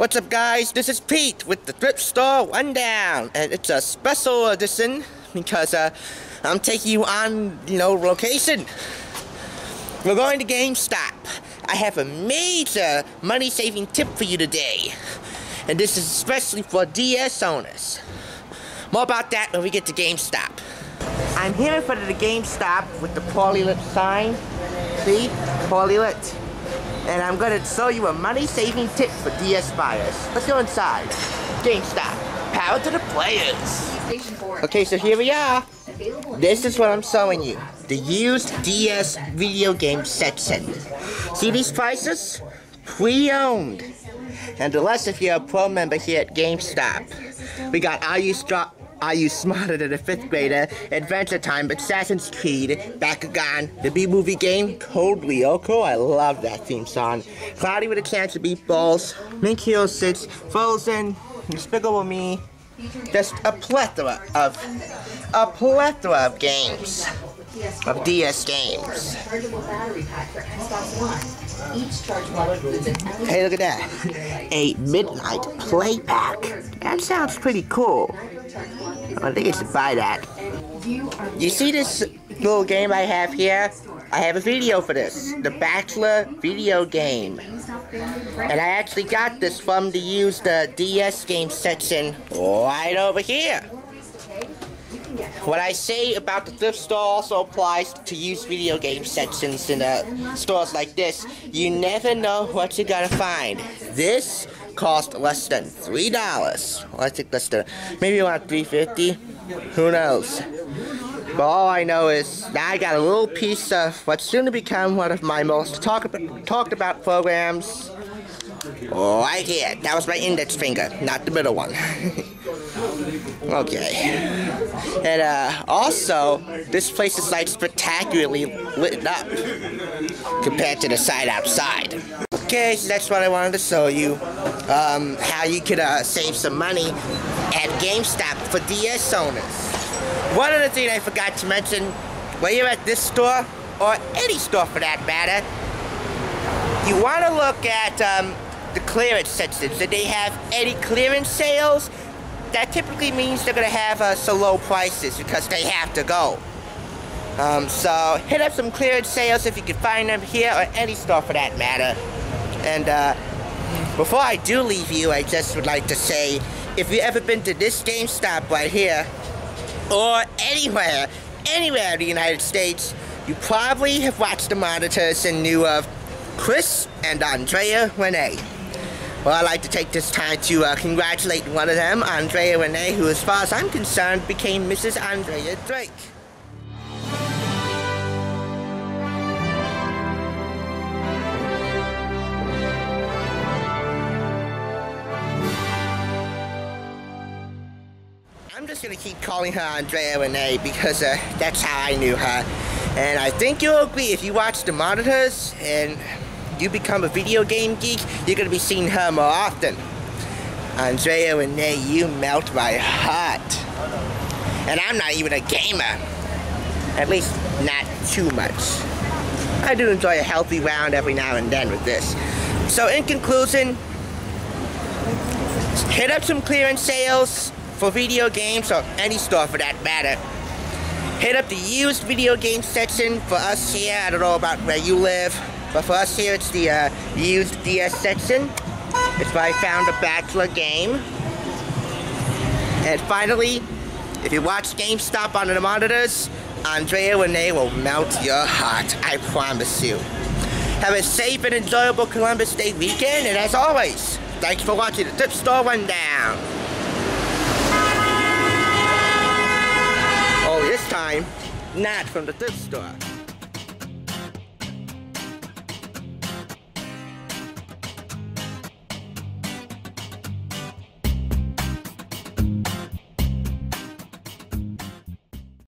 What's up guys, this is Pete with the Thrift Store Rundown, and it's a special edition because uh, I'm taking you on, you know, location. We're going to GameStop. I have a major money-saving tip for you today and this is especially for DS owners. More about that when we get to GameStop. I'm here in front of the GameStop with the poorly lit sign. See? Poorly lit and I'm gonna show you a money-saving tip for DS buyers. Let's go inside. GameStop. Power to the players. Okay, so here we are. This is what I'm showing you. The used DS video game section. See these prices? Pre-owned. And the less if you're a pro member here at GameStop. We got Are used Strong? Are You Smarter Than a Fifth Grader, Adventure Time, Assassin's Creed, Bakugan, the Bee Movie game, Code Lyoko, I love that theme song, Cloudy with a Chance of Meatballs, Link Hero 6, Frozen, Despicable Me, just a plethora of, a plethora of games, of DS games. Hey, look at that. A Midnight Play Pack. That sounds pretty cool. I think I should buy that. You see this little game I have here? I have a video for this. The Bachelor video game. And I actually got this from the used uh, DS game section right over here. What I say about the thrift store also applies to used video game sections in uh, stores like this. You never know what you're gonna find. This cost less than three dollars. I think less than maybe around three fifty. Who knows? But all I know is now I got a little piece of what's soon to become one of my most talk about, talked about programs. Right here. That was my index finger, not the middle one. okay. And uh, also, this place is like spectacularly lit up compared to the side outside. Okay, so that's what I wanted to show you. Um, how you could uh, save some money at GameStop for DS owners. One other thing I forgot to mention, when you're at this store, or any store for that matter, you want to look at um, the clearance sections. Did they have any clearance sales? That typically means they're going to have uh, so low prices because they have to go. Um, so hit up some clearance sales if you can find them here or any store for that matter. And uh, before I do leave you, I just would like to say, if you've ever been to this GameStop right here, or anywhere, anywhere in the United States, you probably have watched the monitors and knew of Chris and Andrea Rene. Well, I'd like to take this time to uh, congratulate one of them, Andrea Rene, who, as far as I'm concerned, became Mrs. Andrea Drake. I'm just gonna keep calling her Andrea Rene because uh, that's how I knew her. And I think you'll agree if you watch the monitors and you become a video game geek, you're gonna be seeing her more often. Andrea Rene, you melt my heart. And I'm not even a gamer. At least not too much. I do enjoy a healthy round every now and then with this. So in conclusion, hit up some clearance sales for video games or any store for that matter. Hit up the used video game section for us here. I don't know about where you live. But for us here, it's the uh, used DS section. It's where I found a Bachelor game. And finally, if you watch GameStop on the monitors, Andrea Rene will melt your heart, I promise you. Have a safe and enjoyable Columbus Day weekend, and as always, thanks for watching the Thrift Store Rundown. Oh, this time, not from the thrift store.